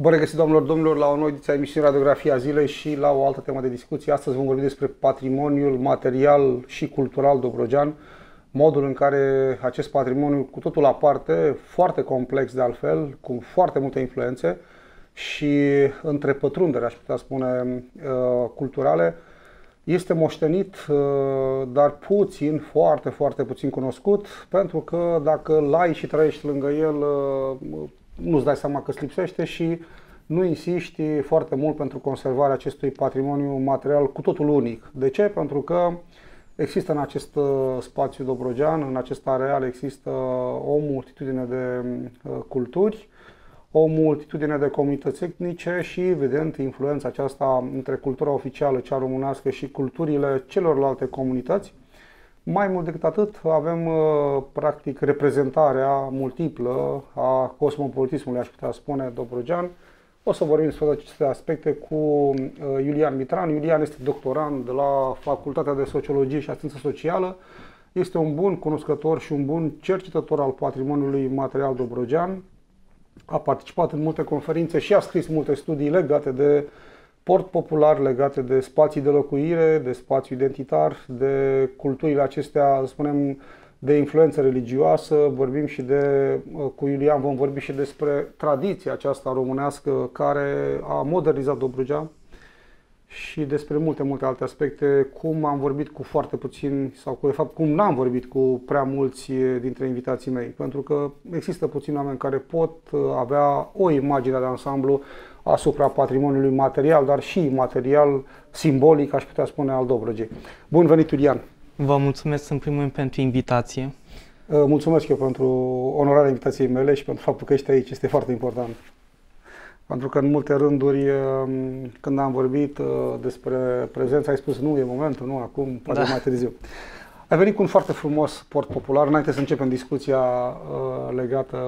Bun regăsit, domnilor, domnilor, la o nouă ediție a emisiunii Radiografia Zilei și la o altă temă de discuție. Astăzi vom vorbi despre patrimoniul material și cultural dobrogean, modul în care acest patrimoniu, cu totul aparte, foarte complex de altfel, cu foarte multe influențe și între pătrundere, aș putea spune, uh, culturale, este moștenit, uh, dar puțin, foarte, foarte puțin cunoscut, pentru că dacă l-ai și trăiești lângă el, uh, nu-ți dai seama că îți lipsește și nu insisti foarte mult pentru conservarea acestui patrimoniu material cu totul unic. De ce? Pentru că există în acest uh, spațiu dobrogean, în acest areal există o multitudine de culturi, o multitudine de comunități etnice și, evident, influența aceasta între cultura oficială, cea românească și culturile celorlalte comunități. Mai mult decât atât, avem uh, practic reprezentarea multiplă a cosmopolitismului, aș putea spune, Dobrogean. O să vorbim despre aceste aspecte cu uh, Iulian Mitran. Iulian este doctorand de la Facultatea de Sociologie și Asistență Socială. Este un bun cunoscător și un bun cercetător al patrimoniului material dobrogean a participat în multe conferințe și a scris multe studii legate de port popular, legate de spații de locuire, de spațiu identitar, de culturile acestea, spunem, de influență religioasă, vorbim și de, cu Iulian vom vorbi și despre tradiția aceasta românească care a modernizat Dobrogea și despre multe, multe alte aspecte, cum am vorbit cu foarte puțini sau cu, de fapt, cum n-am vorbit cu prea mulți dintre invitații mei, pentru că există puțini oameni care pot avea o imagine de ansamblu asupra patrimoniului material, dar și material simbolic, aș putea spune, al Dobrogei. Bun venit, Iulian! Vă mulțumesc în primul rând pentru invitație. Mulțumesc eu pentru onorarea invitației mele și pentru faptul că ești aici, este foarte important. Pentru că în multe rânduri, um, când am vorbit uh, despre prezența, ai spus nu, e momentul, nu, acum, poate da. mai târziu. Ai venit cu un foarte frumos port popular, înainte să începem discuția uh, legată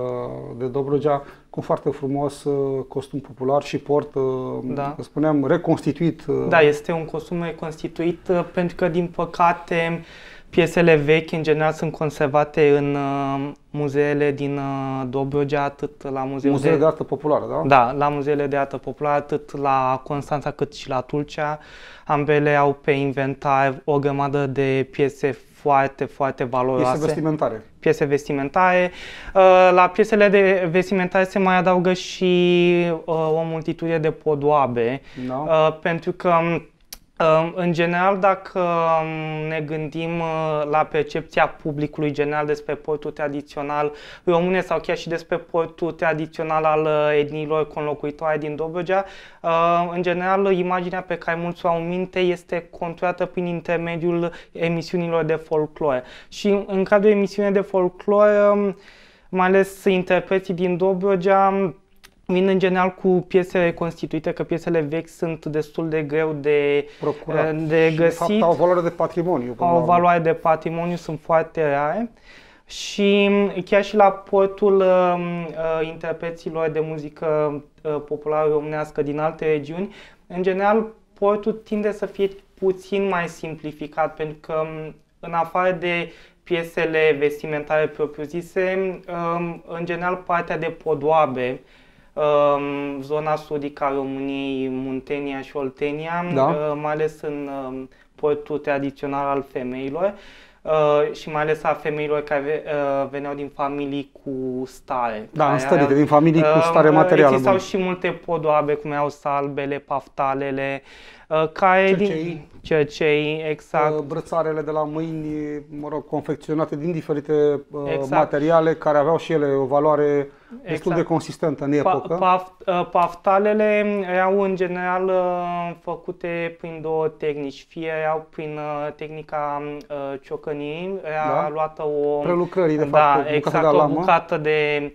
de Dobrogea, cu un foarte frumos uh, costum popular și port, uh, da. spuneam, reconstituit. Uh. Da, este un costum reconstituit uh, pentru că, din păcate, Piesele vechi, în general, sunt conservate în uh, muzeele din uh, Dobrogea, atât la muzeul Muzeele de... de artă populară, da? Da, la muzeele de artă populară, atât la Constanța cât și la Tulcea. Ambele au pe inventar o grămadă de piese foarte, foarte valoroase. Piese vestimentare. Piese vestimentare. Uh, la piesele de vestimentare se mai adaugă și uh, o multitudine de podoabe, no. Da. Uh, pentru că um, în general, dacă ne gândim uh, la percepția publicului general despre portul tradițional române sau chiar și despre portul tradițional al uh, etniilor conlocuitoare din Dobrogea, uh, în general, imaginea pe care mulți o au în minte este conturată prin intermediul emisiunilor de folclore. Și în cadrul emisiunii de folclore, um, mai ales interpreții din Dobrogea, vin în general cu piese reconstituite, că piesele vechi sunt destul de greu de, Procurat. de găsit. de fapt au o valoare de patrimoniu. Au o valoare de patrimoniu, sunt foarte rare. Și chiar și la portul uh, uh, interpreților de muzică uh, populară românească din alte regiuni, în general portul tinde să fie puțin mai simplificat, pentru că um, în afară de piesele vestimentare propriu-zise, um, în general partea de podoabe, zona sudică a României, Muntenia și Oltenia, da. Uh, mai ales în um, portul tradițional al femeilor uh, și mai ales a femeilor care uh, veneau din familii cu stare. Da, înstărite, din familii cu stare materială. Existau și multe podoabe, cum erau salbele, paftalele, care cercei, din, cercei, exact. brățarele de la mâini, mă rog, confecționate din diferite exact. materiale care aveau și ele o valoare destul exact. de consistentă în epocă. Pa, uh, paftalele erau în general uh, făcute prin două tehnici. Fie erau prin uh, tehnica ciocănirii, era da? luată o... Prelucrării, de da, fapt, o exact, de o bucată de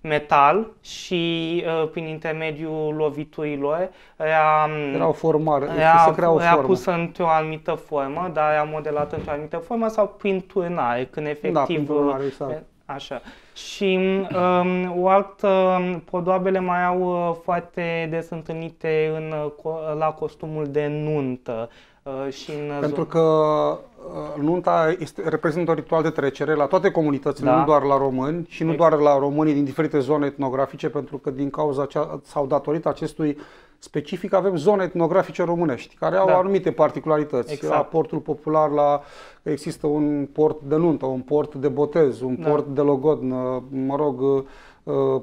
metal și uh, prin intermediul loviturilor era, era o formare, era, se crea o era formă. pusă într-o anumită formă, dar era modelată într-o anumită formă sau prin turnare, când efectiv... Da, prin turnare, exact Așa. Și um, o altă, podoabele mai au uh, foarte des întâlnite în, uh, la costumul de nuntă. Uh, și în Pentru că uh, nunta este, reprezintă un ritual de trecere la toate comunitățile, da. nu doar la români și nu exact. doar la românii din diferite zone etnografice, pentru că din cauza cea, sau datorită acestui specific avem zone etnografice românești care au da. anumite particularități. Exact. La portul popular la, există un port de nuntă, un port de botez, un da. port de logodnă, mă rog, Uh,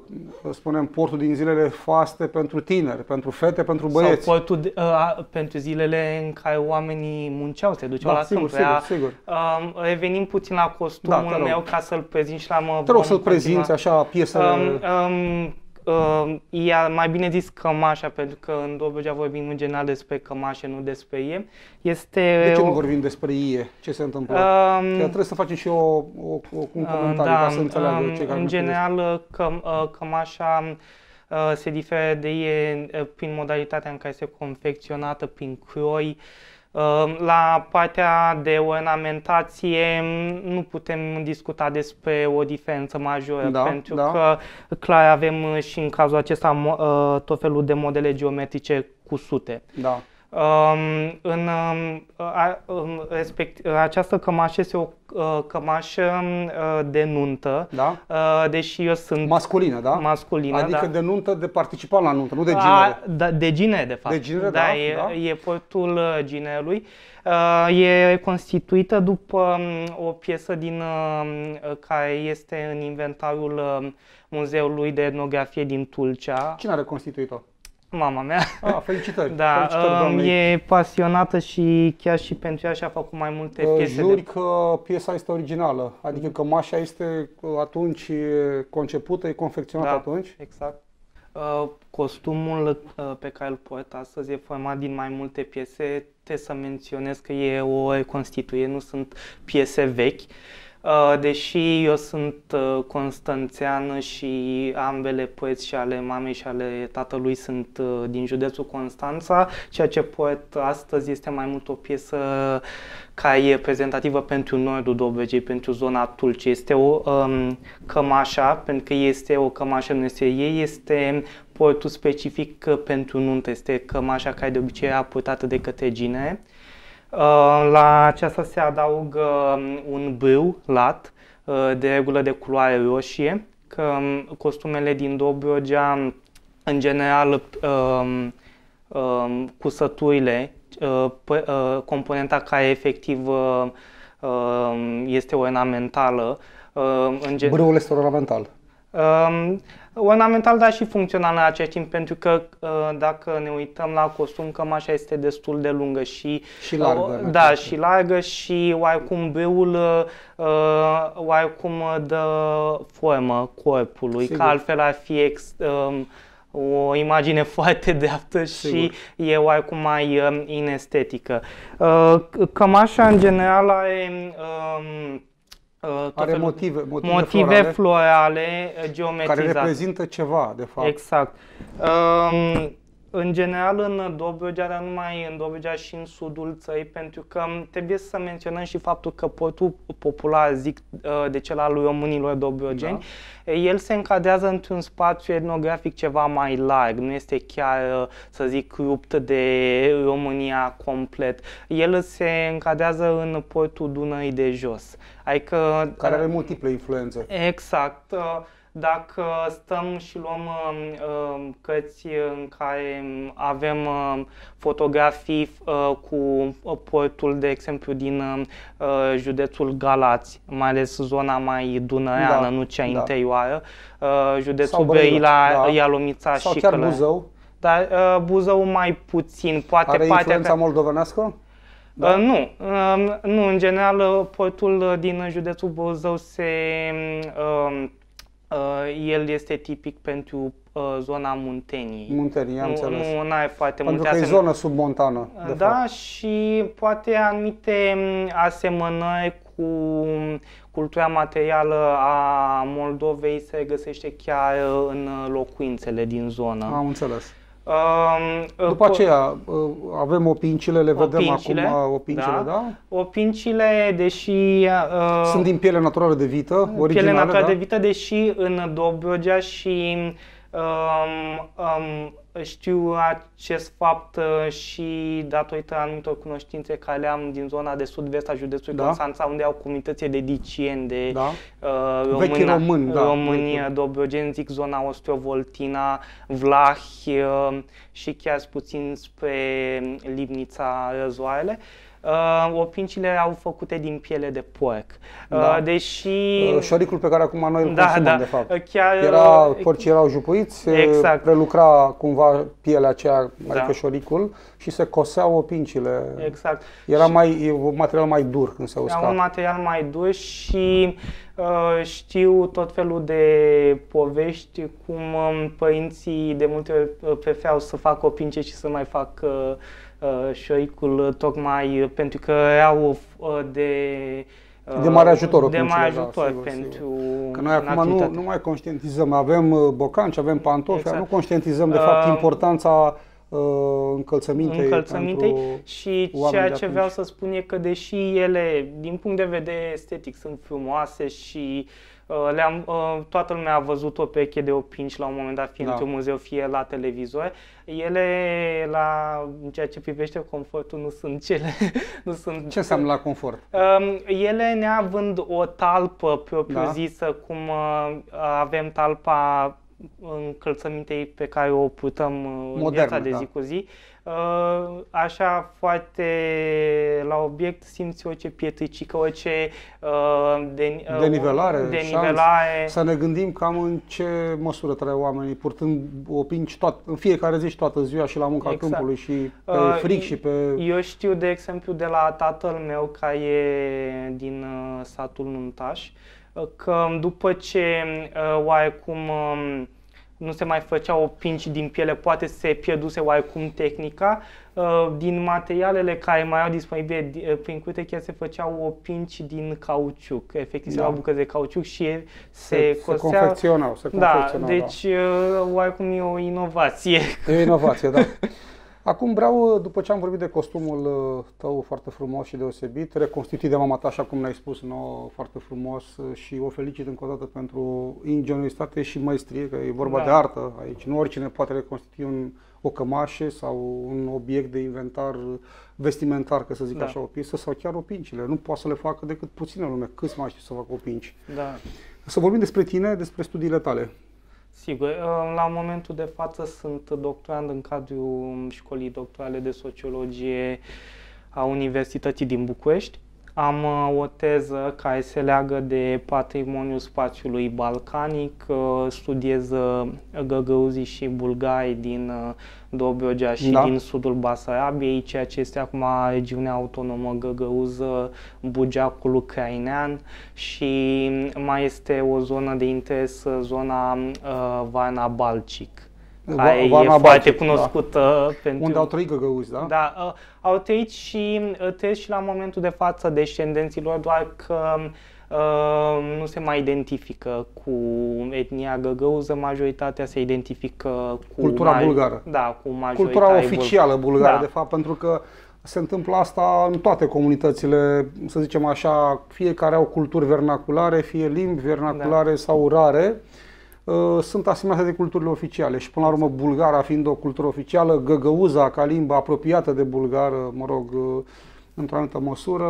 spunem, portul din zilele faste pentru tineri, pentru fete, pentru băieți. Sau portul de, uh, pentru zilele în care oamenii munceau, se duceau da, la sigur, sigur, sigur. Uh, revenim puțin la costumul da, meu ca să-l prezint și la mă... Te rog să-l prezinți așa piesele... Um, um, uh, e mai bine zis cămașa, pentru că în Dobrogea vorbim în general despre cămașe, nu despre ie. Este de ce o... nu vorbim despre ie? Ce se întâmplă? Um, că trebuie să facem și o, o, o, un comentariu da, ca să înțeleagă um, cei care În general, că, uh, cămașa uh, se diferă de ie uh, prin modalitatea în care este confecționată, prin croi, uh, Ehm, la partea de ornamentație nu putem discuta despre o diferență majoră, da, pentru da. că clar avem și în cazul acesta ă, tot felul de modele geometrice cu sute. Da. Um, în um, respect, această cămașă este o uh, cămașă uh, de nuntă, da? uh, deși eu sunt masculină, da? Masculină, adică da. de nuntă de participant la nuntă, nu de ginere. A, da, de ginere, de fapt. De ginere, da, da, e, da. e portul ginerului. Uh, e constituită după um, o piesă din uh, care este în inventarul uh, Muzeului de Etnografie din Tulcea. Cine are constituit-o? Mama mea. Ah, felicitări! da, felicitări, um, e pasionată și chiar și pentru ea și-a făcut mai multe uh, piese. Juri de... că piesa este originală, adică că mașa este uh, atunci concepută, e confecționată da, atunci? exact. Uh, costumul uh, pe care îl port astăzi e format din mai multe piese. Te să menționez că e o reconstituire, nu sunt piese vechi. Uh, Uh, deși eu sunt uh, constanțean și ambele poeți și ale mamei și ale tatălui sunt uh, din județul Constanța, ceea ce poet astăzi este mai mult o piesă care e prezentativă pentru nordul Dobrogei, pentru zona Tulce. Este o um, cămașa, pentru că este o cămașă, nu este ei, este poetul specific pentru nuntă, este cămașa care de obicei e purtată de către gine. Uh, la aceasta se adaugă um, un bâu lat, uh, de regulă de culoare roșie, că um, costumele din Dobrogea, în general, cusăturile, uh, componenta care efectiv este ornamentală. În gen... Brâul este ornamental. Ornamental, dar și funcțional în același timp, pentru că uh, dacă ne uităm la costum, cămașa este destul de lungă și, și largă. Uh, da, și largă și oarecum beul uh, oarecum dă formă corpului, Sigur. că altfel ar fi ex, um, o imagine foarte dreaptă și e oarecum mai um, inestetică. Cămașa în general are um, Uh, Are motive, motive, motive florale, florale geometrizate. Care reprezintă ceva, de fapt. Exact. Um, în general în Dobrogea, dar numai în Dobrogea și în sudul țării, pentru că trebuie să menționăm și faptul că portul popular, zic uh, de cel al lui românilor dobrogeni, da. el se încadrează într-un spațiu etnografic ceva mai larg, nu este chiar, uh, să zic, rupt de România complet. El se încadrează în portul Dunării de jos. Adică, care are multiple influențe. Exact. Dacă stăm și luăm uh, cărți în care avem uh, fotografii uh, cu portul, de exemplu, din uh, județul Galați, mai ales zona mai dunăreană, da, nu cea da. interioară, uh, județul Brăila, da. Ialomița Sau și chiar Călău. Buzău. Dar uh, Buzău mai puțin, poate Are influența că... moldovenească? Da? Uh, nu, uh, nu, în general uh, portul din județul Buzău se uh, Uh, el este tipic pentru uh, zona Munteniei. Munteniei, am nu, înțeles. Nu ai foarte pentru multe că e zonă submontană, de Da, fapt. și poate anumite mm, asemănări cu cultura materială a Moldovei se găsește chiar în locuințele din zonă. Am înțeles. Uh, După aceea uh, avem opincile, le vedem opincile, acum opincile, da? da? Opincile, deși... Uh, Sunt din piele naturală de vită, originale, Piele naturală da? de vită, deși în Dobrogea și um, um, știu acest fapt uh, și datorită anumitor cunoștințe care le am din zona de sud-vest a județului da. Constanța, unde au comunități de dicieni, de da. uh, român, român, da. România, Dobrogeni, zic zona Ostrovoltina, Vlahi uh, și chiar puțin spre Libnița, Răzoarele. Uh, opincile au făcute din piele de porc. Uh, da. Deși... Uh, șoricul pe care acum noi îl da, consumăm, da. de fapt. Uh, chiar, Era, uh, porcii erau jupuiți, exact. prelucra cumva pielea aceea, da. adică șoricul, și se coseau opincile. Exact. Era și mai, un material mai dur când se usca. Era un material mai dur și uh, știu tot felul de povești cum um, părinții de multe ori preferau să facă opince și să mai fac uh, Uh, șoicul uh, tocmai uh, pentru că au de de mare ajutor. De mare da, ajutor da, sigur, pentru sigur. Că noi acum nu, nu mai conștientizăm. Avem bocanci, avem pantofi, exact. nu conștientizăm de fapt uh, importanța uh, încălțămintei, încălțămintei și ceea ce vreau să spun e că deși ele, din punct de vedere estetic, sunt frumoase și Uh, le-am, uh, toată lumea a văzut o peche de opinci la un moment dat, fie da. într-un muzeu, fie la televizor. Ele, la, în ceea ce privește confortul, nu sunt cele... nu sunt, ce înseamnă la confort? Um, ele neavând o talpă propriu-zisă, da. cum uh, avem talpa încălțămintei pe care o putăm Modern, în viața de da. zi cu zi, Uh, așa foarte la obiect simți orice pietricică, orice uh, de, uh, denivelare, denivelare. Să ne gândim cam în ce măsură trăiau oamenii, purtând opinci toat, în fiecare zi și toată ziua și la munca exact. câmpului și pe uh, fric și pe... Eu știu, de exemplu, de la tatăl meu, care e din uh, satul Nuntaș, că după ce uh, oarecum uh, nu se mai făceau pinci din piele, poate se pierduse oarecum tehnica. Uh, din materialele care mai au disponibile uh, prin curte chiar se făceau o pinci din cauciuc, efectiv da. se bucăți de cauciuc și se, se, se confecționau. Se da, confecționau da, deci da. oarecum e o inovație. E o inovație, da. Acum vreau, după ce am vorbit de costumul uh, tău foarte frumos și deosebit, reconstituit de mama ta, așa cum ne-ai spus nouă, foarte frumos uh, și o felicit încă o dată pentru ingenuitate și maestrie, că e vorba da. de artă aici. Nu oricine poate reconstitui un, o cămașă sau un obiect de inventar vestimentar, că să zic da. așa, o piesă sau chiar opincile. Nu poate să le facă decât puțină lume. Câți mai știu să facă opinci? Da. Să vorbim despre tine, despre studiile tale. Sigur, uh, la momentul de față sunt doctorand în cadrul școlii doctorale de sociologie a Universității din București. Am uh, o teză care se leagă de patrimoniul spațiului balcanic, uh, studiez găgăuzii și bulgari din Dobrogea și da. din sudul Basarabiei, ceea ce este acum regiunea autonomă găgăuză, Bugeacul ucrainean și mai este o zonă de interes, zona uh, Varna Balcic care Va, e foarte Balcic, da. cunoscută da. pentru... Unde au trăit găgăuzi, da? Da, uh, au trăit și, uh, trăiesc și la momentul de față descendenților, doar că uh, nu se mai identifică cu etnia găgăuză, majoritatea se identifică cu... Cultura maj- bulgară. Da, cu Cultura oficială bulgară, da. de fapt, pentru că se întâmplă asta în toate comunitățile, să zicem așa, fiecare au culturi vernaculare, fie limbi vernaculare da. sau rare, uh, sunt asimilate de culturile oficiale și până la urmă bulgara fiind o cultură oficială, găgăuza ca limba apropiată de bulgară, mă rog, uh, într-o anumită măsură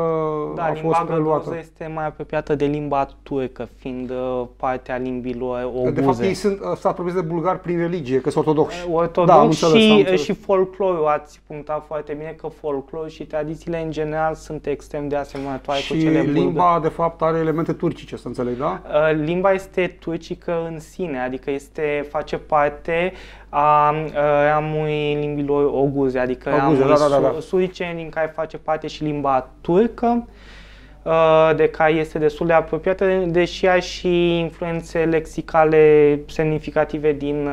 da, a fost preluată. este mai apropiată de limba turcă, fiind uh, partea limbilor oguze. De fapt, ei sunt, uh, s-a apropiat de bulgari prin religie, că sunt ortodoxi. Uh, ortodoxi da, și, înțeles, și folclorul, ați punctat foarte bine că folclor și tradițiile în general sunt extrem de asemănătoare și cu cele limba, bulgare. de fapt, are elemente turcice, să înțeleg, da? Limba este turcică în sine, adică este, face parte a ramului limbilor oguze, adică oguze, ramului da, da, da, da. surice din care face parte și limba turcă, de care este destul de apropiată, deși are și influențe lexicale semnificative din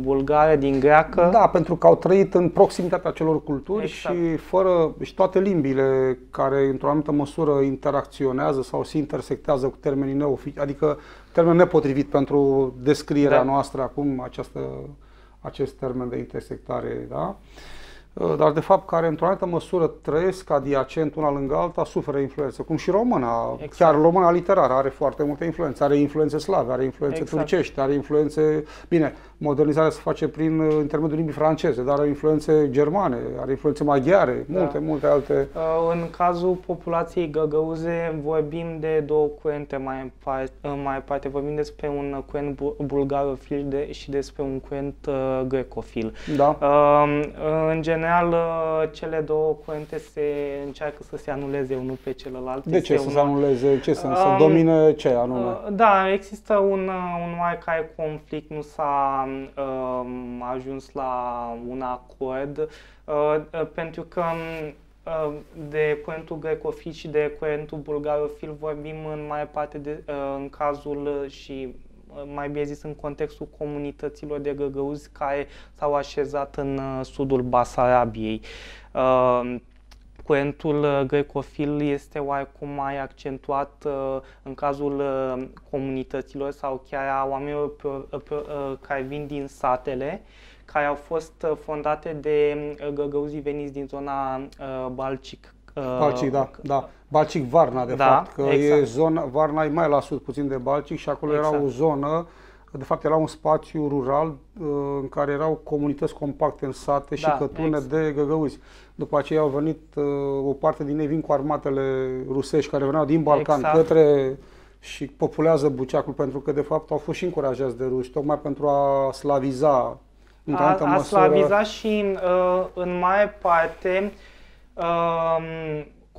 bulgară, din greacă. Da, pentru că au trăit în proximitatea celor culturi exact. și fără și toate limbile care într-o anumită măsură interacționează sau se intersectează cu termenii neoficiali, adică termen nepotrivit pentru descrierea da. noastră acum, această acest termen de intersectare, da? Uh, dar de fapt care într-o anumită măsură trăiesc adiacent una lângă alta, suferă influență, cum și româna, exact. chiar româna literară are foarte multe influențe, are influențe slave, are influențe exact. turcești, are influențe, bine, modernizarea se face prin uh, intermediul limbii franceze, dar are influențe germane, are influențe maghiare, da. multe, multe alte. Uh, în cazul populației găgăuze vorbim de două cuente mai, mai parte, vorbim despre un cuent bulgarofil de, și despre un cuent grecofil. Da. În general, general, uh, cele două cuente se încearcă să se anuleze unul pe celălalt. De ce să se anuleze? Ce să, um, să domine ce anume? Uh, da, există un, uh, un oarecare conflict, nu s-a um, ajuns la un acord, uh, pentru că um, de cuentul grecofil și de cuentul bulgarofil vorbim în mai parte de, în cazul și mai bine zis în contextul comunităților de găgăuzi care s-au așezat în uh, sudul Basarabiei. Uh, cuentul uh, grecofil este oarecum mai accentuat în cazul comunităților sau chiar a oamenilor care vin din satele, care au fost fondate de găgăuzii veniți din zona Balcic. Balcic, da, da. Balcic Varna, de da, fapt, că exact. e zona, Varna e mai la sud puțin de Balcic și acolo exact. era o zonă, de fapt era un spațiu rural uh, în care erau comunități compacte în sate și da, cătune exact. de găgăuzi. După aceea au venit uh, o parte din ei vin cu armatele rusești care veneau din Balcan exact. către și populează Buceacul pentru că de fapt au fost și încurajați de ruși, tocmai pentru a slaviza a, a măsură. slaviza și uh, în mare parte uh,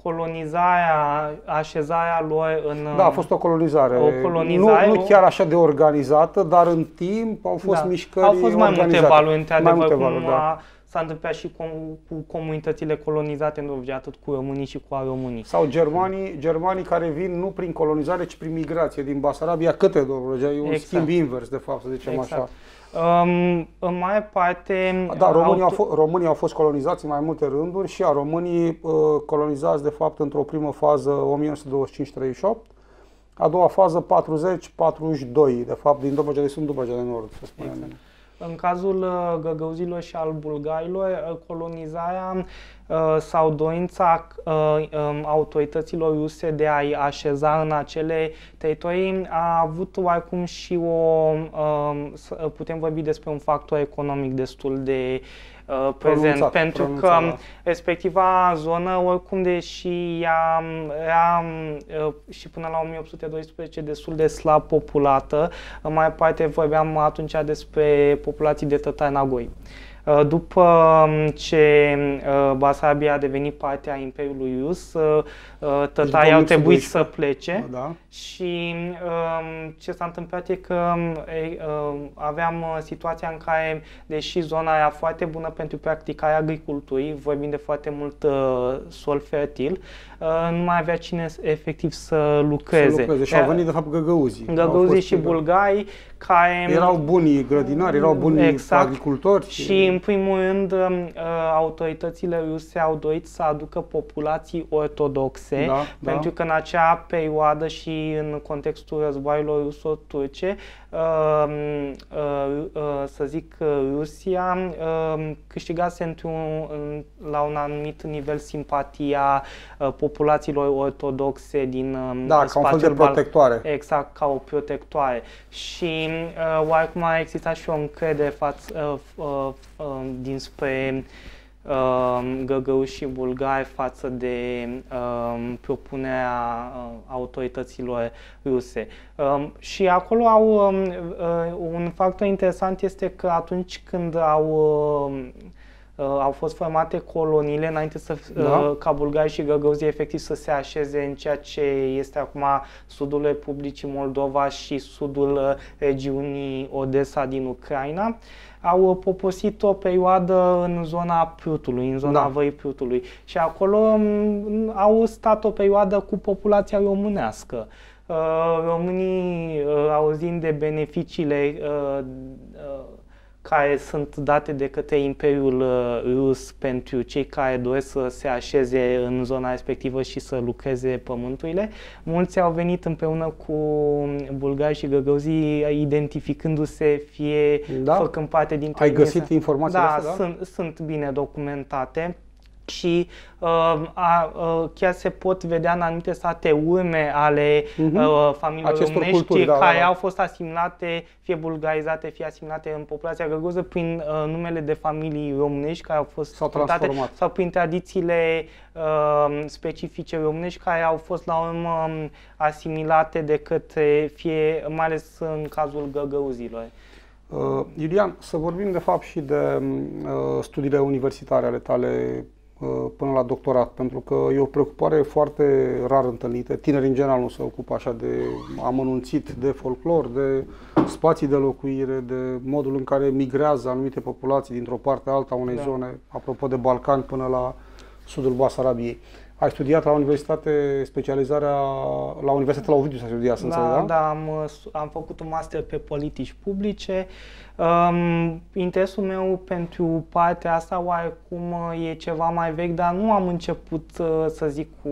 colonizarea, așezarea lor în... Da, a fost o colonizare. O colonizare nu, nu chiar așa de organizată, dar în timp au fost da. mișcări Au fost mai organizate. multe valuri, într-adevăr, mai multe valuri, da. s-a întâmplat și cu, cu comunitățile colonizate în Norvegia, atât cu românii și cu românii. Sau germanii, germanii care vin nu prin colonizare, ci prin migrație din Basarabia către Norvegia. E un exact. schimb invers, de fapt, să zicem exact. așa. Um, în mai parte... Da, românii, auto... au f- românii au fost colonizați în mai multe rânduri și a românii uh, colonizați de fapt într-o primă fază 1925-38, a doua fază 40-42, de fapt din Dobrogea de Sud, Dobrogea de Nord, să spunem. Exact. În cazul uh, găgăuzilor și al bulgarilor, uh, colonizarea uh, sau dorința um, autorităților ruse de a-i așeza în acele teritorii a avut oarecum și o, um, putem vorbi despre un factor economic destul de Uh, prezent, pentru că da. respectiva zonă, oricum, deși ea era uh, și până la 1812 destul de slab populată, mai parte vorbeam atunci despre populații de tătari nagoi. Uh, după um, ce uh, Basarabia a devenit parte a Imperiului Rus, uh, tătarii deci au trebuit să plece da. și um, ce s-a întâmplat e că um, aveam situația în care, deși zona era foarte bună pentru practicarea agriculturii, vorbim de foarte mult sol fertil, nu mai avea cine efectiv să lucreze. Să lucreze și au venit de fapt găgăuzii. Găgăuzii și bulgari care... Erau buni grădinari, erau buni exact. agricultori. Și în primul rând um, uh, autoritățile ruse au dorit să aducă populații ortodoxe, da, da. pentru da. că în acea perioadă și în contextul războaielor ruso-turce, um, uh, uh, să zic, Rusia um, câștigase într-un, la un anumit nivel simpatia populațiilor ortodoxe din Da, ca un fel de protectoare. Exact, ca o protectoare. Și uh, oarecum a existat și o încredere față, uh, uh, uh, dinspre uh, găgăușii bulgari față de uh, propunerea uh, autorităților ruse. Uh, și acolo au um, uh, un factor interesant este că atunci când au uh, Uh, au fost formate coloniile înainte să, da. uh, ca bulgari și găgăuzii efectiv să se așeze în ceea ce este acum sudul Republicii Moldova și sudul uh, regiunii Odessa din Ucraina. Au poposit o perioadă în zona Prutului, în zona da. Văii Prutului și acolo um, au stat o perioadă cu populația românească. Uh, românii, uh, auzind de beneficiile uh, care sunt date de către Imperiul uh, Rus pentru cei care doresc să se așeze în zona respectivă și să lucreze pământurile. Mulți au venit împreună cu bulgari și găgăuzii identificându-se fie da? făcând parte din Ai găsit informații da, astea, da? Sunt, sunt bine documentate și uh, a, uh, chiar se pot vedea în anumite state urme ale uh-huh. uh, familiilor Acestor românești culturi, da, care da, da. au fost asimilate, fie bulgarizate, fie asimilate în populația găgoză prin uh, numele de familii românești care au fost sau transformat. sau prin tradițiile uh, specifice românești care au fost la urmă um, asimilate de către fie, mai ales în cazul găgăuzilor. Uh, Iulian, să vorbim de fapt și de uh, studiile universitare ale tale Uh, până la doctorat, pentru că e o preocupare foarte rar întâlnită. Tinerii în general nu se ocupă așa de amănunțit de folclor, de spații de locuire, de modul în care migrează anumite populații dintr-o parte alta unei da. zone, apropo de Balcan până la sudul Basarabiei. Ai studiat la universitate specializarea, la Universitatea la Ovidiu s-a studiat, să da, înțeleg, da? Da, am, am făcut un master pe politici publice. Um, interesul meu pentru partea asta oarecum e ceva mai vechi, dar nu am început, uh, să zic, cu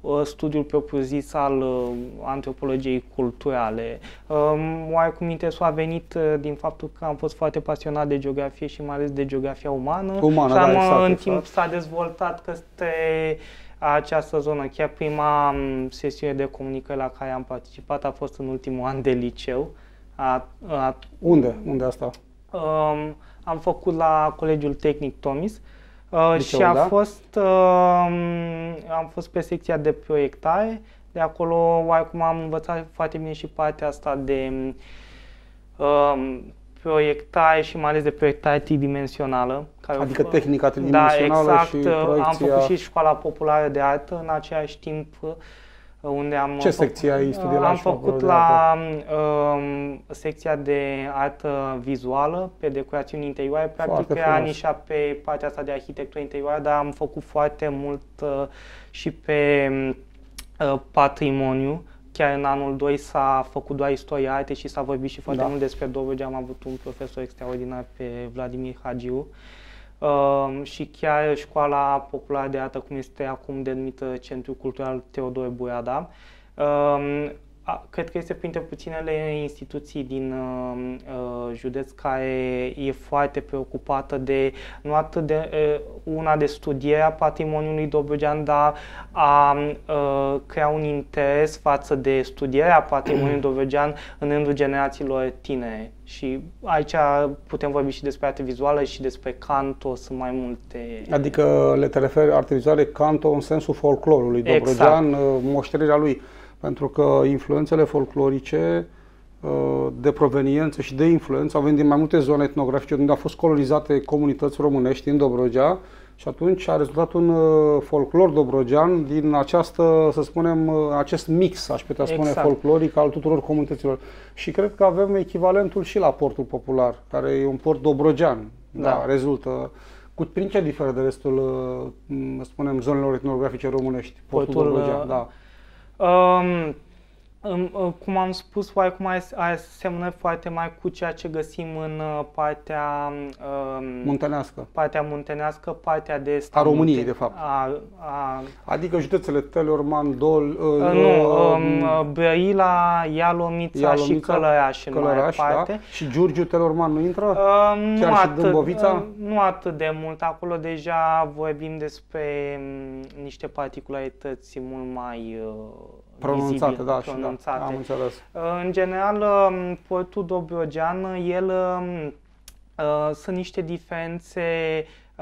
uh, studiul propriu-zis al uh, antropologiei culturale. Um, oarecum interesul a venit din faptul că am fost foarte pasionat de geografie și mai ales de geografia umană. Umană, și am, da, exact, în exact. timp s-a dezvoltat către această zonă. Chiar prima sesiune de comunicare la care am participat a fost în ultimul an de liceu. A, a, Unde? Unde asta? Um, am făcut la Colegiul Tehnic Tomis uh, Liceu, și a da? fost, uh, am fost pe secția de proiectare. De acolo, oarecum am învățat foarte bine și partea asta de uh, proiectare și mai ales de proiectare tridimensională. Care adică tehnica tridimensională da, exact, și proiecția... am făcut și școala populară de artă în același timp uh, unde am Ce secție ai studiat la Am făcut la um, secția de artă vizuală pe decorațiuni interioare, practic era nișa pe partea asta de arhitectură interioară, dar am făcut foarte mult uh, și pe uh, patrimoniu chiar în anul 2 s-a făcut doar istoria arte și s-a vorbit și foarte da. mult despre Dobrogea. Am avut un profesor extraordinar pe Vladimir Hagiu. Uh, și chiar școala populară de artă, cum este acum denumită Centrul Cultural Teodor Burada, uh, cred că este printre puținele instituții din uh, uh, județ care e foarte preocupată de, nu atât de uh, una de studierea patrimoniului Dobrogean, dar a uh, crea un interes față de studierea patrimoniului Dobrogean în rândul generațiilor tinere. Și aici putem vorbi și despre arte vizuală și despre canto, sunt mai multe... Adică le te referi arte vizuale canto în sensul folclorului Dobrogean, exact. moștenirea lui pentru că influențele folclorice uh, de proveniență și de influență au venit din mai multe zone etnografice unde au fost colonizate comunități românești în Dobrogea și atunci a rezultat un uh, folclor dobrogean din această, să spunem, uh, acest mix, aș putea spune, exact. folcloric al tuturor comunităților. Și cred că avem echivalentul și la portul popular, care e un port dobrogean. Da, da rezultă. Cu, prin ce diferă de restul, spunem, zonelor etnografice românești? Portul, portul dobrogean, da. Um, cum am spus, oarecum asemănă foarte mai cu ceea ce găsim în uh, partea um, muntenească. Partea muntenească, partea de est a României, de fapt. A, a, adică județele Telorman, Dol, uh, uh nu, um, uh, Brăila, Ialomița, Ialomița și Călăraș în Călăraș, mare da. parte. Da? Și Giurgiu Telorman nu intră? Uh, Chiar nu și atât, uh, nu atât de mult. Acolo deja vorbim despre um, niște particularități mult mai uh, pronunțate, vizibil, da, pronunțate. Da, am înțeles. În general, um, portul Dobrogean, el um, uh, sunt niște diferențe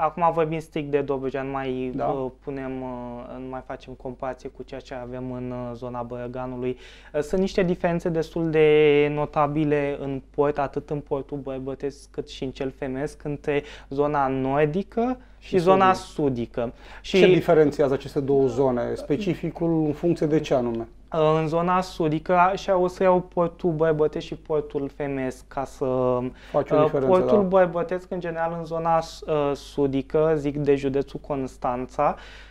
Acum vorbim strict de Dobrogea, nu mai da. uh, punem, uh, nu mai facem comparație cu ceea ce avem în uh, zona Bărăganului. Uh, sunt niște diferențe destul de notabile în port, atât în portul bărbătesc cât și în cel femesc, între zona nordică și, și zona sudică. Și ce diferențiază aceste două zone? Specificul în funcție de ce anume? în zona sudică și o să iau portul bărbătesc și portul femesc ca să... Faci o uh, diferență, portul da. bărbătesc în general în zona uh, sudică, zic de județul Constanța, Um,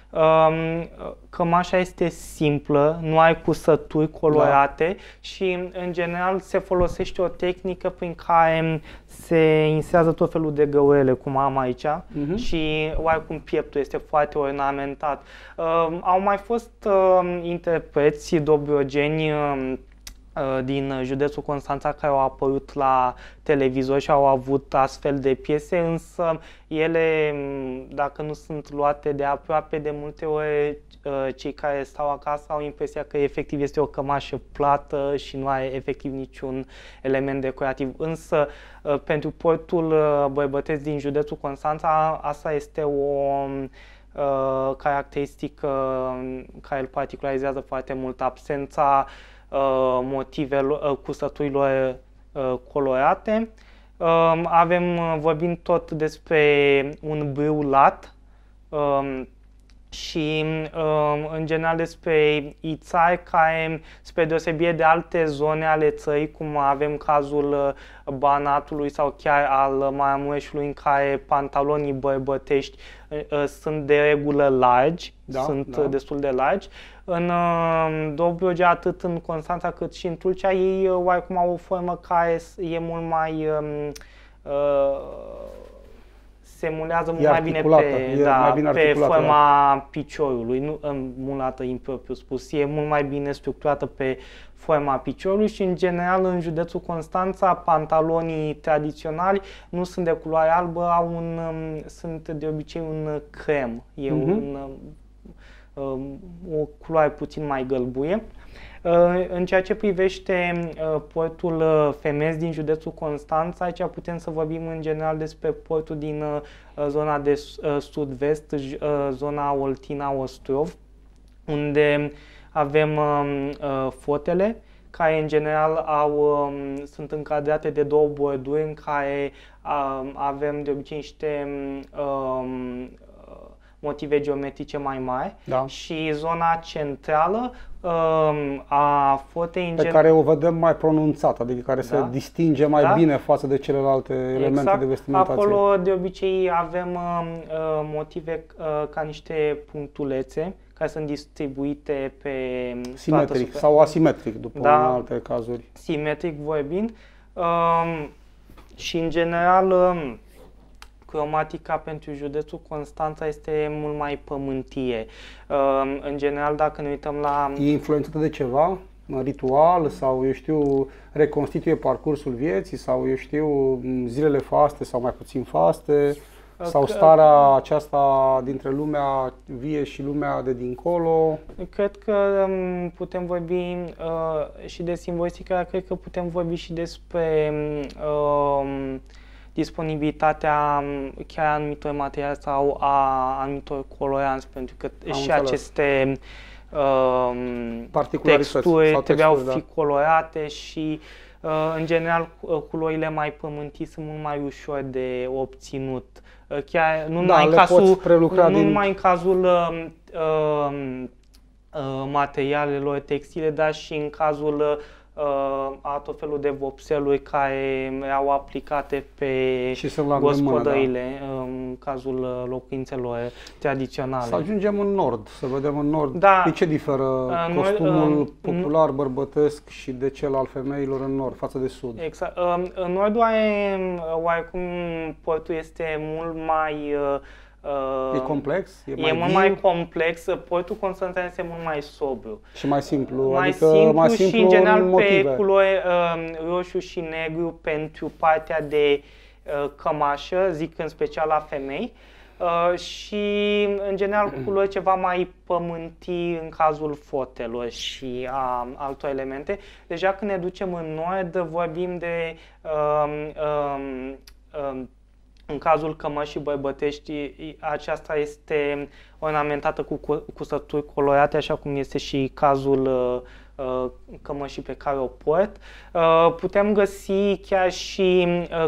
cămașa este simplă, nu ai cusături colorate da. și în general se folosește o tehnică prin care se insează tot felul de găurele, cum am aici, uh-huh. și oarecum pieptul este foarte ornamentat. Uh, au mai fost uh, interpreți dobrogeni uh, Uh, din județul Constanța care au apărut la televizor și au avut astfel de piese, însă ele, mm, dacă nu sunt luate de aproape, de multe ori uh, cei care stau acasă au impresia că efectiv este o cămașă plată și nu are efectiv niciun element decorativ. Însă, uh, pentru portul bărbătesc din județul Constanța, asta este o caracteristică care îl particularizează foarte mult absența Uh, motivele, uh, cusăturilor uh, colorate. Um, avem, vorbim tot despre un brâu lat um, și um, în general despre ițari care, spre deosebire de alte zone ale țării, cum avem cazul Banatului sau chiar al Maramureșului, în care pantalonii bărbătești sunt de regulă largi, da, sunt da. destul de largi, în uh, Dobrogea, atât în Constanța cât și în Tulcea, ei uh, oarecum au o formă care e mult mai um, uh, se mulează mult mai bine pe, da, mai bine pe forma da. piciorului, nu mulată impropriu spus, e mult mai bine structurată pe forma piciorului și în general în județul Constanța pantalonii tradiționali nu sunt de culoare albă, au un, um, sunt de obicei un crem, e uh-huh. un Um, o culoare puțin mai gălbuie. Uh, în ceea ce privește uh, portul uh, Femez din județul Constanța, aici putem să vorbim în general despre portul din zona de sud-vest, zona Oltina-Ostrov, unde avem um, fotele care în general au, um, sunt încadrate de două borduri în care avem de obicei niște motive geometrice mai mari da. și zona centrală um, a fotei Pe care o vedem mai pronunțată, adică care da. se distinge mai da. bine față de celelalte elemente exact. de vestimentație. Acolo de obicei avem uh, motive uh, ca niște punctulețe care sunt distribuite pe Simetric sau asimetric, după da, în alte cazuri. Simetric vorbind. Um, și în general um, cromatica pentru județul Constanța este mult mai pământie. Ehm, în general, dacă ne uităm la... E influențată de ceva? ritual sau, eu știu, reconstituie parcursul vieții sau, eu știu, zilele faste sau mai puțin faste sau starea aceasta dintre lumea vie și lumea de dincolo? Cred că ehm, putem vorbi uh, și de simbolistică, cred că putem vorbi și despre uh, disponibilitatea chiar a anumitor materiale sau a anumitor coloranți, pentru că Am și înțeles. aceste uh, texturi trebuiau fi da. colorate și uh, în general culorile mai pământii sunt mult mai ușor de obținut. Uh, chiar nu da, numai în cazul, nu din... numai în cazul uh, uh, materialelor textile, dar și în cazul uh, uh, a tot felul de vopseluri care au aplicate pe și gospodările, mână, da. în cazul uh, locuințelor tradiționale. Să ajungem în nord, să vedem în nord da. de ce diferă uh, costumul uh, popular bărbătesc și de cel al femeilor în nord față de sud. Exact. Uh, în nordul are, oarecum portul este mult mai uh, Uh, e complex? E, mai, e mult mai complex. Portul Constanța este mult mai sobru. Și mai simplu. Mai adică simplu, mai simplu și în general motive. pe culori uh, roșu și negru pentru partea de uh, cămașă, zic în special la femei. Uh, și în general culori ceva mai pământii în cazul fotelor și a altor elemente. Deja când ne ducem în nord vorbim de uh, uh, uh, în cazul cămășii bărbătești, aceasta este ornamentată cu cusături colorate, așa cum este și cazul uh, uh, cămășii pe care o port. Uh, putem găsi chiar și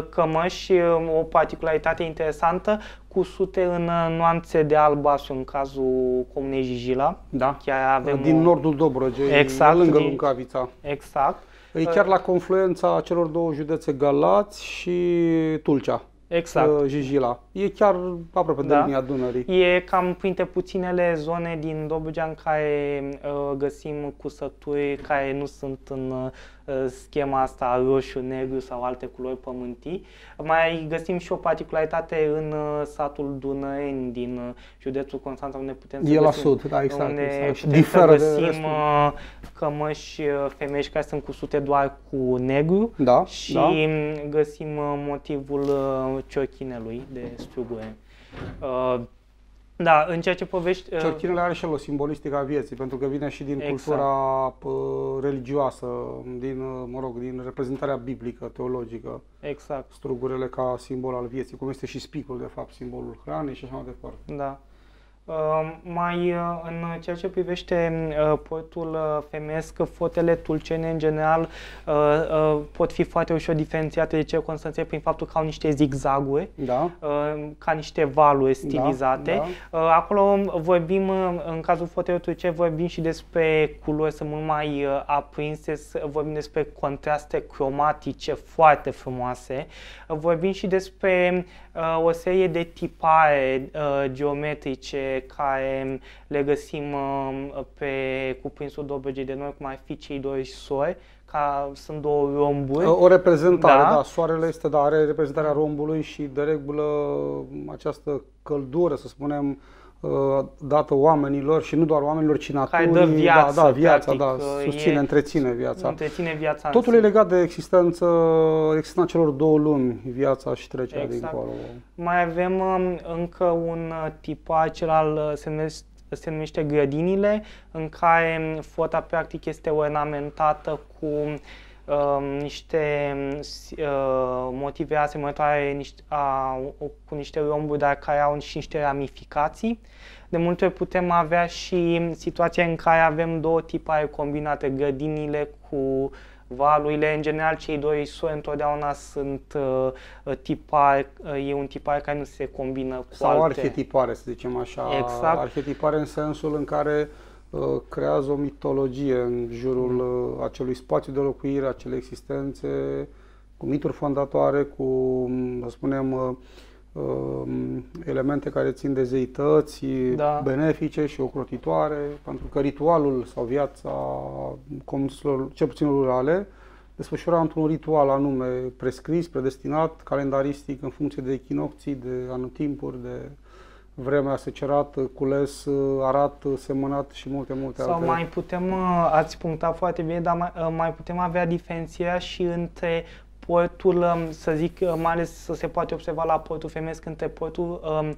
cămăși, o particularitate interesantă, cusute în nuanțe de albastru, în cazul comunei Jijila. Da, chiar avem din nordul Dobrogei, exact, lângă din, Luncavița. Exact. E chiar la confluența celor două județe Galați și Tulcea. Exact. Uh, Jijila. E chiar aproape da. de linia Dunării. E cam printre puținele zone din Dobrogea în care uh, găsim cusături care nu sunt în uh, schema asta roșu, negru sau alte culori pământii. Mai găsim și o particularitate în uh, satul Dunăeni din uh, județul Constanța unde putem să e găsim, la sud, da, exact. Unde exact. putem Diferă să găsim uh, cămăși femei care sunt cusute doar cu negru da, și da. găsim motivul ciochinelui de strugure. Da, în ceea ce povești... Uh, Ciorchinele are și el o simbolistică a vieții, pentru că vine și din exact. cultura religioasă, din, uh, mă rog, din reprezentarea biblică, teologică. Exact. Strugurile ca simbol al vieții, cum este și spicul, de fapt, simbolul hranei și așa mai departe. Da. Uh, mai uh, în ceea ce privește uh, portul femeiesc, fotele tulcene în general pot fi foarte ușor diferențiate de circunstanțe prin faptul că au niște zigzaguri, da. ca niște valuri stilizate. Da, da. Acolo vorbim, în cazul fotelor tulcene, vorbim și despre culori sunt mult mai aprinse, vorbim despre contraste cromatice foarte frumoase, vorbim și despre o serie de tipare geometrice care le găsim uh, pe cuprinsul Dobrogei de noi, cum ar fi cei doi sori, ca sunt două romburi. O reprezentare, da. da. Soarele este, da, are reprezentarea rombului și de regulă această căldură, să spunem, Uh, dată oamenilor și nu doar oamenilor, ci naturii. Care dă viață, da, da, viața, practic, da, susține, e, întreține viața. Întreține viața Totul e legat de existență, existența celor două lumi, viața și trecerea exact. dincolo. Mai avem um, încă un uh, tipar, cel al, uh, se numește, se numește grădinile, în care fota practic este ornamentată cu uh, niște uh, motive asemănătoare niște, a, cu niște romburi, dar care au și niște ramificații. De multe ori putem avea și situația în care avem două tipare combinate, grădinile cu valurile. În general, cei doi soi întotdeauna sunt uh, tipare, uh, e un tipar care nu se combină cu Sau alte. arhetipare, să zicem așa. Exact. Arhetipare în sensul în care Uh, creează o mitologie în jurul mm. uh, acelui spațiu de locuire, acelei existențe, cu mituri fondatoare, cu, mm, să spunem, uh, um, elemente care țin de zeități da. benefice și ocrotitoare, pentru că ritualul sau viața comunităților, cel puțin rurale, desfășura într-un ritual anume prescris, predestinat, calendaristic, în funcție de echinocții, de anotimpuri, de vremea secerat, cules, arat, semănat și multe, multe Sau alte. mai putem, uh, ați punctat foarte bine, dar mai, uh, mai putem avea diferențierea și între portul, um, să zic, uh, mai ales să se poate observa la portul femeesc, între portul um,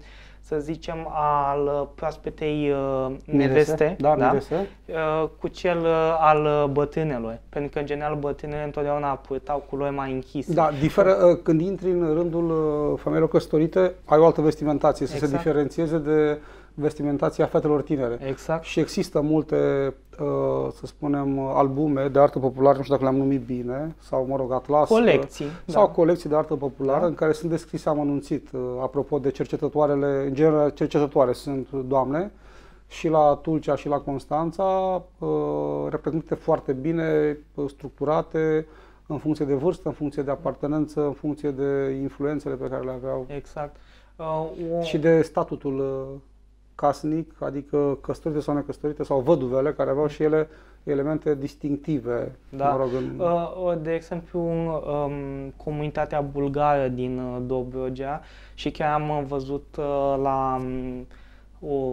să zicem, al uh, proaspetei uh, neveste, da, da? Neveste. Uh, cu cel uh, al uh, bătrânelor. Pentru că, în general, bătrânele întotdeauna purtau culori mai închise. Da, diferă, uh, când intri în rândul uh, femeilor căsătorite, ai o altă vestimentație, să exact. se diferențieze de vestimentația fetelor tinere. Exact. Și există multe, uh, să spunem, albume de artă populară, nu știu dacă le-am numit bine, sau, mă rog, atlas. Colecții. Sau da. colecții de artă populară da. în care sunt descrise amănunțit, uh, apropo de cercetătoarele, în general cercetătoare sunt doamne, și la Tulcea și la Constanța, uh, reprezentate foarte bine, structurate, în funcție de vârstă, în funcție de apartenență, în funcție de influențele pe care le aveau. Exact. Uh, o... Și de statutul uh, casnic, adică căsătorite sau necăsătorite sau văduvele, care aveau și ele elemente distinctive. Da. Mă rog, în... Uh, de exemplu, um, comunitatea bulgară din uh, Dobrogea și chiar am văzut uh, la um, o,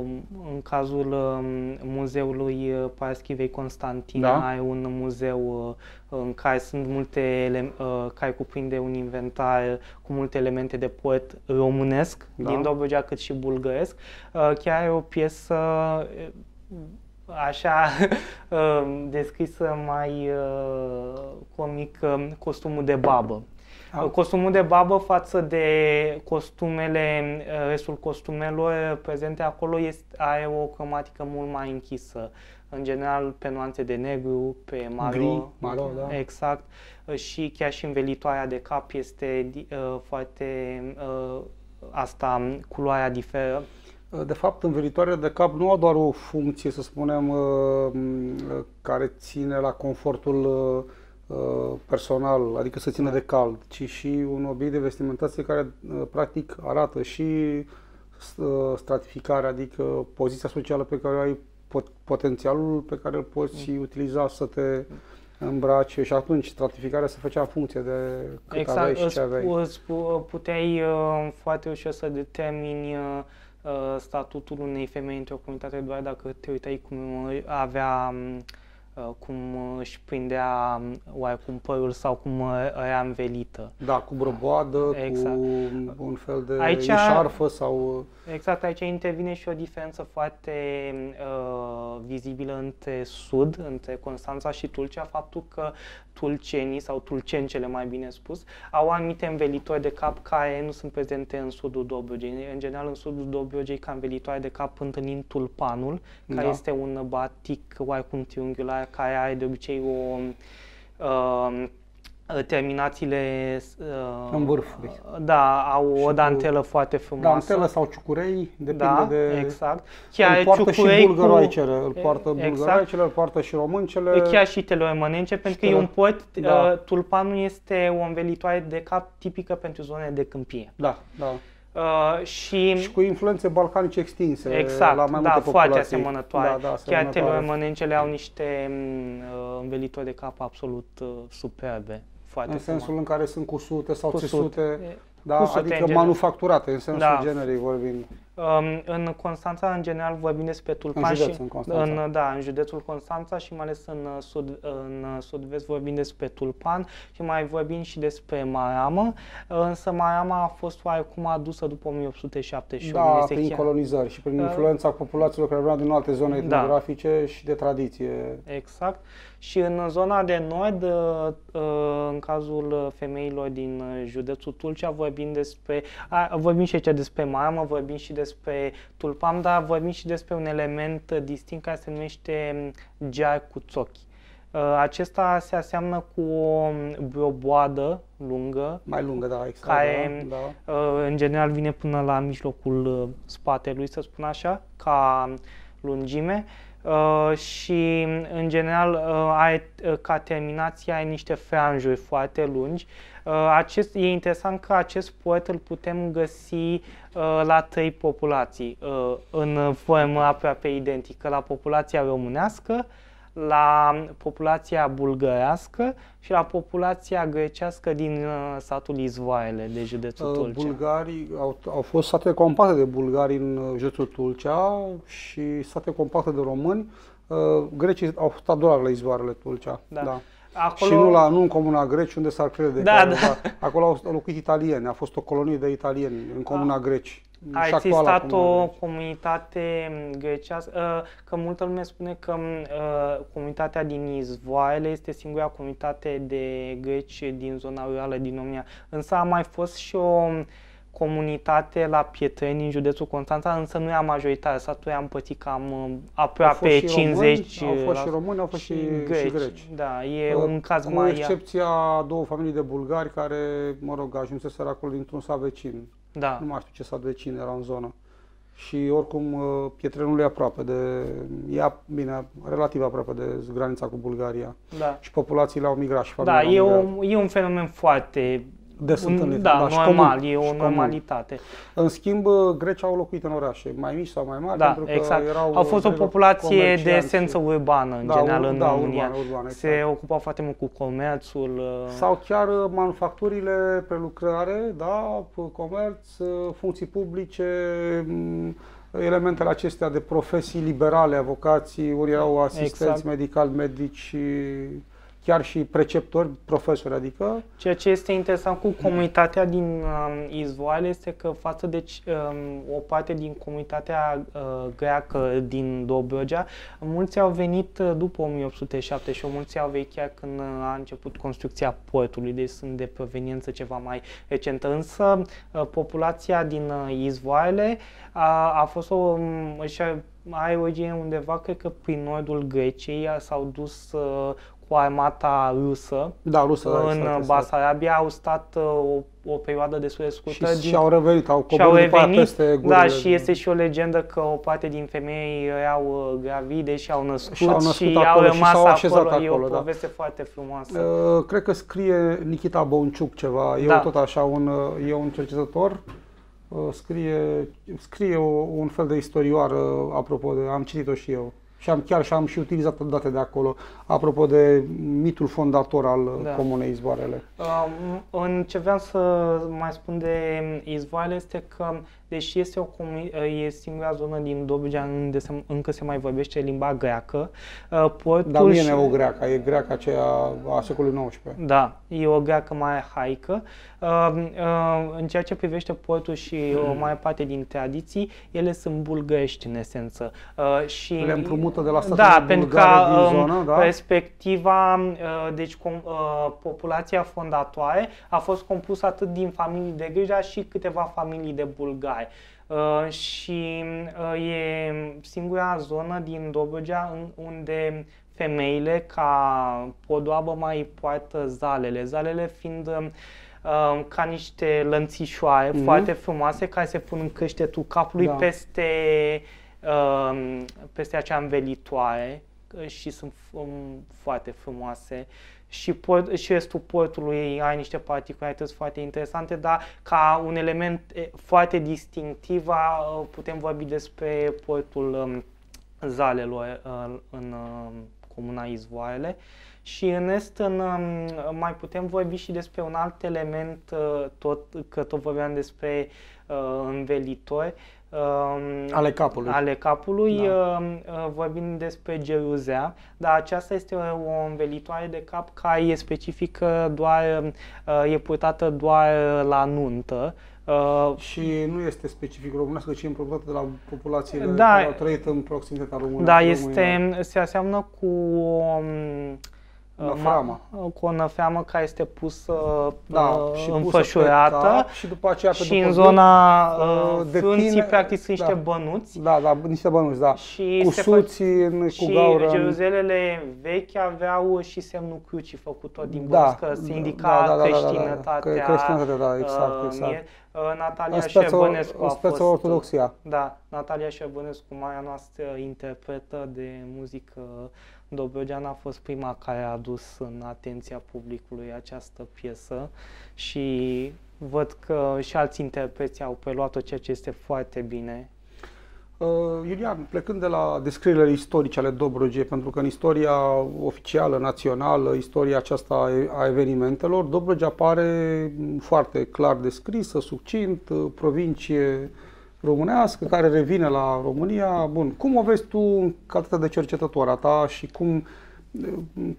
în cazul um, muzeului uh, Paraschivei Constantina, da. ai un muzeu uh, în care sunt multe, uh, care cuprinde un inventar cu multe elemente de poet românesc, da. din Dobrogea cât și bulgăresc. Chiar e o piesă așa descrisă mai comic, costumul de babă. Ah. Costumul de babă față de costumele, restul costumelor prezente acolo este, are o cromatică mult mai închisă. În general pe nuanțe de negru, pe maro. Gri, maro da. Exact. Și chiar și învelitoarea de cap este uh, foarte, uh, asta, culoarea diferă. De fapt, învelitoarea de cap nu au doar o funcție, să spunem, uh, care ține la confortul uh, uh, personal, adică să țină de cald, ci și un obiect de vestimentație care uh, practic arată și uh, stratificarea, adică poziția socială pe care o ai, pot, potențialul pe care îl poți mm. utiliza să te îmbrace și atunci stratificarea se făcea în funcție de cât exact, aveai și ce aveai. Îți puteai uh, foarte ușor să determini uh, statutul unei femei într-o comunitate doar dacă te uitai cum avea uh, Uh, cum își prindea um, oarecum părul sau cum era învelită. Da, cu brăboadă, exact. cu un fel de aici, șarfă sau... Exact, aici intervine și o diferență foarte uh, vizibilă între sud, între Constanța și Tulcea, faptul că tulcenii sau tulcencele mai bine spus, au anumite învelitori de cap care nu sunt prezente în sudul Dobrogei. În general, în sudul Dobrogei, ca învelitoare de cap întâlnim tulpanul, care da. este un batic oarecum triunghiular, care are de obicei o uh, terminațiile uh, în vârfuri. Da, au și o dantelă cu... foarte frumoasă. Dantelă sau ciucurei, depinde da, de... exact. Chiar îl poartă și bulgăroaicele, cu... îl poartă exact. bulgăroaicele, îl poartă și româncele. Chiar și teleormănence, pentru că e un pot, da. uh, tulpanul este o învelitoare de cap tipică pentru zone de câmpie. Da, da. Uh, și, și cu influențe balcanice extinse exact, la mai da, multe foarte asemănătoare. Da, da, Chiar teleormănencele au niște uh, învelitori de cap absolut uh, superbe. Foarte în sensul frumos. în care sunt cusute sau cusute. țesute, da, cusute adică manufacturate, în sensul da. generic vorbind. Um, în Constanța, în general, vorbim despre tulpan în județ, și, în, Constanța. în, da, în județul Constanța și mai ales în, uh, sud, în uh, sud-vest vorbim despre tulpan și mai vorbim și despre maramă, însă marama a fost oarecum adusă după 1878. Da, prin chiar... colonizări și prin uh, influența uh, populațiilor care veneau din alte zone da. etnografice și de tradiție. Exact. Și în zona de nord, în cazul femeilor din județul Tulcea, vorbim despre, vorbim și aici despre maramă, vorbim și despre tulpam, dar vorbim și despre un element distinct care se numește gear cu țochi. Uh, acesta se aseamnă cu o broboadă lungă. Mai lungă, da, exact. Care, da, da. Uh, în general, vine până la mijlocul uh, spatelui, să spun așa, ca lungime. Uh, și în general uh, ai, uh, ca terminație ai niște franjuri foarte lungi. Uh, acest, e interesant că acest poet îl putem găsi uh, la trei populații uh, în formă aproape identică, la populația românească, la populația bulgărească și la populația grecească din uh, satul Izvoarele de județul uh, Tulcea. Bulgarii au, au fost sate compacte de bulgari în uh, județul Tulcea și sate compacte de români. Uh, grecii au stat doar la Izvoarele Tulcea. Da. da. Acolo... Și nu, la, nu în comuna Greci, unde s-ar crede. Da, da. Acolo au locuit italieni, a fost o colonie de italieni în comuna Greci. A existat o comunitate grecească, ă, că multă lume spune că ă, comunitatea din Izvoarele este singura comunitate de greci din zona rurală din România. Însă a mai fost și o comunitate la Pietreni, în județul Constanța, însă nu era majoritară. Satul am împățit cam ă, aproape 50. Români, au fost și români, au fost și, și, greci. și greci. Da, e uh, un caz cu mai... Cu excepția două familii de bulgari care, mă rog, ajunseseră acolo dintr-un sat vecin. Da. Nu mai știu ce sat vecin era în zonă. Și oricum uh, Pietrenul e aproape de, e bine, relativ aproape de granița cu Bulgaria. Da. Și populațiile au migrat și Da, e, o, e un fenomen foarte des întâlnit. Da, da normal, comun, e o normalitate. Comun. În schimb, grecii au locuit în orașe, mai mici sau mai mari, da, pentru că exact. erau Au fost o populație de esență urbană, în da, general, în da, România. Urbană, urbană, exact. Se ocupau foarte mult cu comerțul. Uh, sau chiar uh, manufacturile, prelucrare, da, comerț, uh, funcții publice, mm, elementele acestea de profesii liberale, avocații, ori erau asistenți exact. medical, medici, chiar și preceptori, profesori, adică... Ceea ce este interesant cu comunitatea din um, Izvoale este că față de um, o parte din comunitatea uh, greacă din Dobrogea, mulți au venit uh, după 1807 și mulți au venit chiar când uh, a început construcția portului, deci sunt de proveniență ceva mai recentă. Însă uh, populația din uh, Izvoale a, a fost o... Um, și ai origine undeva, cred că prin nordul Greciei, s-au dus uh, cu armata rusă, da, rusă în da, Basarabia, au stat o, o perioadă destul de scurtă. Și, din, și au revenit, au coborât și au revenit, peste Da, și este și o legendă că o parte din femei erau gravide și au născut și au, născut și acolo, au rămas și acolo. acolo. E o da. poveste foarte frumoasă. Uh, cred că scrie Nikita Bonciuc ceva, e da. tot așa un, e un cercetător Uh, scrie, scrie o, un fel de istorioară, apropo de, am citit-o și eu. Și am chiar și am și utilizat date de acolo, apropo de mitul fondator al da. comunei Izvoarele. Um, în ce vreau să mai spun de Izvoarele este că deși este, o e singura zonă din Dobrogea unde se, încă se mai vorbește limba greacă, uh, portul Dar nu e neogreaca, e greaca aceea a secolului XIX. Da, e o greacă mai haică. Uh, uh, în ceea ce privește portul și o mai parte din tradiții, ele sunt bulgărești în esență. Și, Le împrumută de la statele da, pentru că din um, zonă, da? perspectiva, deci populația fondatoare a fost compusă atât din familii de greja și câteva familii de bulgari mare. Uh, și uh, e singura zonă din Dobrogea unde femeile ca podoabă mai poartă zalele, zalele fiind uh, ca niște lănțișoare mm-hmm. foarte frumoase care se pun în creștetul capului da. peste, uh, peste acea învelitoare și sunt um, foarte frumoase și, port, și restul portului are niște particularități foarte interesante, dar ca un element foarte distinctiv putem vorbi despre portul um, Zalelor uh, în um, comuna Izvoarele. Și în est în, um, mai putem vorbi și despre un alt element, uh, tot, că tot vorbeam despre uh, învelitori, Um, ale capului. Ale capului, da. uh, vorbim despre geruzea, dar aceasta este o învelitoare de cap care e specifică doar, uh, e purtată doar la nuntă. Uh, și nu este specific românească, ci e împrumutată de la populațiile da, care au trăit în proximitatea României. Da, este, se aseamnă cu um, năframă. cu o năframă care este pusă da, uh, și înfășurată cap, și după aceea pe și în zona uh, de frunții tine, practic sunt da, niște bănuți. Da, da, niște bănuți, da. Și cu suți, în, și cu gaură. Și jeruzelele vechi aveau și semnul crucii făcut tot din da, că se indica da, da, da, creștinătatea. Da, da, creștinătatea, da, exact, exact. Uh, Natalia Șerbănescu a fost... ortodoxia. Da, Natalia Șerbănescu, marea noastră interpretă de muzică Dobrogean a fost prima care a adus în atenția publicului această piesă și văd că și alți interpreți au preluat-o, ceea ce este foarte bine. Uh, Iulian, plecând de la descrierile istorice ale Dobrogei, pentru că în istoria oficială, națională, istoria aceasta a evenimentelor, Dobrogea pare foarte clar descrisă, succint, uh, provincie românească care revine la România. Bun, cum o vezi tu în calitate de cercetător a ta și cum,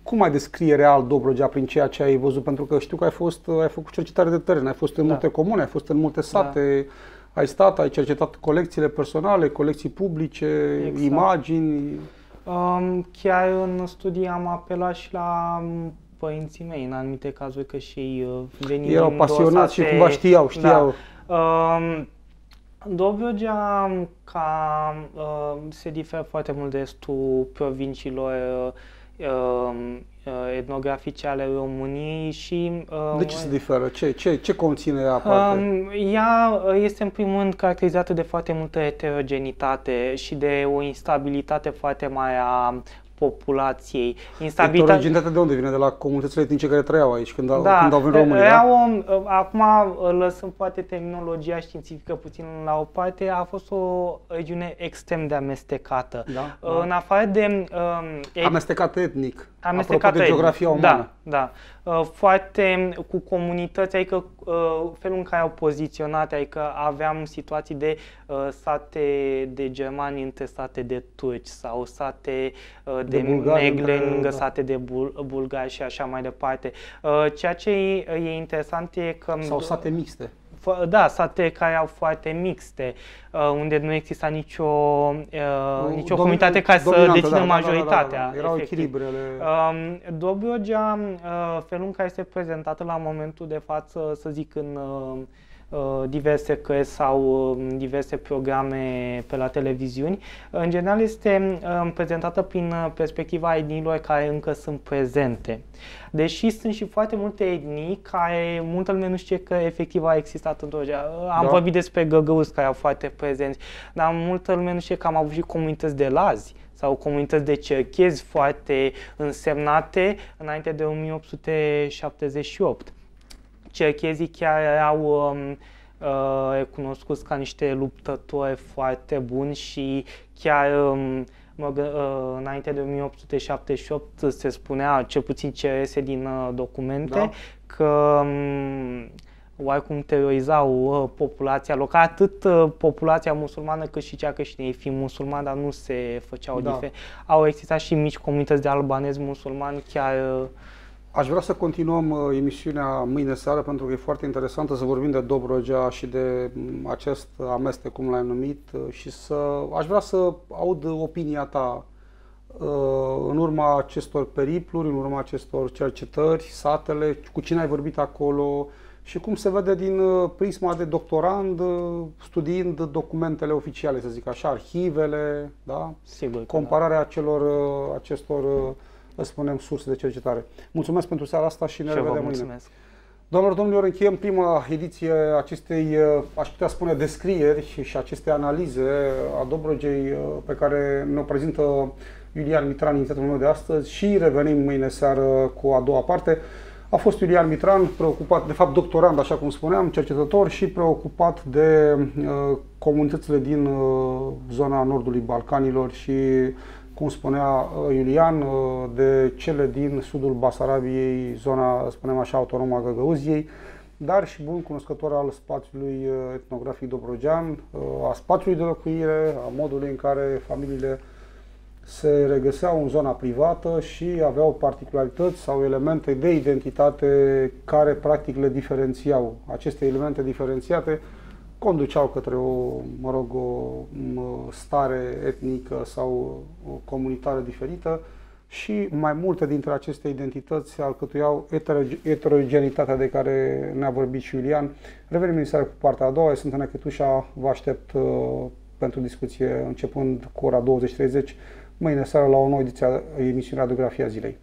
cum ai descrie real Dobrogea prin ceea ce ai văzut? Pentru că știu că ai, fost, ai făcut cercetare de teren, ai fost în da. multe comune, ai fost în multe da. sate, da. ai stat, ai cercetat colecțiile personale, colecții publice, exact. imagini. Um, chiar în studii am apelat și la um, părinții mei în anumite cazuri că și ei uh, venind Erau pasionați și cumva știau, știau. Da. Um, Dobrogea ca, uh, se diferă foarte mult de restul provinciilor uh, uh, etnografice ale României și... Uh, de ce se diferă? Ce, ce, ce conține ea aparte? Uh, ea este în primul rând caracterizată de foarte multă heterogenitate și de o instabilitate foarte mare a populației. Instabilitatea... Heterogenitatea de unde vine? De la comunitățile etnice care trăiau aici când, da, când au venit România? Da? O, acum, lăsând poate terminologia științifică puțin la o parte, a fost o regiune extrem de amestecată. Da, da. În afară de... Um, amestecată etnic. Amestecată Apropo de geografia umană. Da, da. Uh, foarte cu comunități, adică uh, felul în care au poziționat, adică aveam situații de uh, sate de germani între sate de turci sau sate de, de megle lângă da. sate de bul- bulgari și așa mai departe. Ceea ce e, e interesant e că... Sau sate mixte da, sate care au foarte mixte, unde nu exista nicio, uh, nicio comunitate care să dețină da, majoritatea. Da, da, da, da. Erau echilibrele. Um, Dobrogea, felul în care este prezentată la momentul de față, să zic, în uh, diverse cărți sau uh, diverse programe pe la televiziuni, în general este uh, prezentată prin perspectiva etniilor care încă sunt prezente. Deși sunt și foarte multe etnii care multă lume nu știe că efectiv a existat în Georgia. Am da. vorbit despre găgăuzi care au foarte prezenți, dar multă lume nu știe că am avut și comunități de lazi sau comunități de cerchezi foarte însemnate înainte de 1878. Cerchezii chiar erau um, uh, cunoscuți ca niște luptători foarte buni și chiar um, mă, uh, înainte de 1878 se spunea, cel puțin ce iese din uh, documente, da. că um, oarecum terorizau uh, populația locală, atât uh, populația musulmană cât și cea creștină, ei fiind musulmani, dar nu se făceau da. diferențe. Au existat și mici comunități de albanezi musulmani chiar uh, Aș vrea să continuăm uh, emisiunea mâine seară pentru că e foarte interesantă să vorbim de Dobrogea și de mm, acest amestec, cum l-ai numit, uh, și să aș vrea să aud opinia ta uh, în urma acestor peripluri, în urma acestor cercetări, satele, cu cine ai vorbit acolo și cum se vede din prisma de doctorand, studiind documentele oficiale, să zic așa, arhivele, da? Sigur da. compararea da. celor, acestor spunem, surse de cercetare. Mulțumesc pentru seara asta și ne și revedem mâine. Doamnelor, domnilor, încheiem prima ediție acestei, aș putea spune, descrieri și, și aceste analize a Dobrogei pe care ne-o prezintă Iulian Mitran, inițiatul meu de astăzi și revenim mâine seară cu a doua parte. A fost Iulian Mitran, preocupat, de fapt doctorand, așa cum spuneam, cercetător și preocupat de uh, comunitățile din uh, zona nordului Balcanilor și cum spunea uh, Iulian, uh, de cele din sudul Basarabiei, zona, spunem așa, autonomă a Găgăuziei, dar și bun cunoscător al spațiului uh, etnografic dobrogean, a spațiului de locuire, a modului în care familiile se regăseau în zona privată și aveau particularități sau elemente de identitate care practic le diferențiau. Aceste elemente diferențiate conduceau către o, mă rog, o stare etnică sau o comunitară diferită și mai multe dintre aceste identități alcătuiau eterogenitatea de care ne-a vorbit și Iulian. Revenim în seara cu partea a doua, eu sunt Eneche Tușa, vă aștept uh, pentru discuție începând cu ora 20.30, mâine seara la o nouă ediție a emisiunii Radiografia Zilei.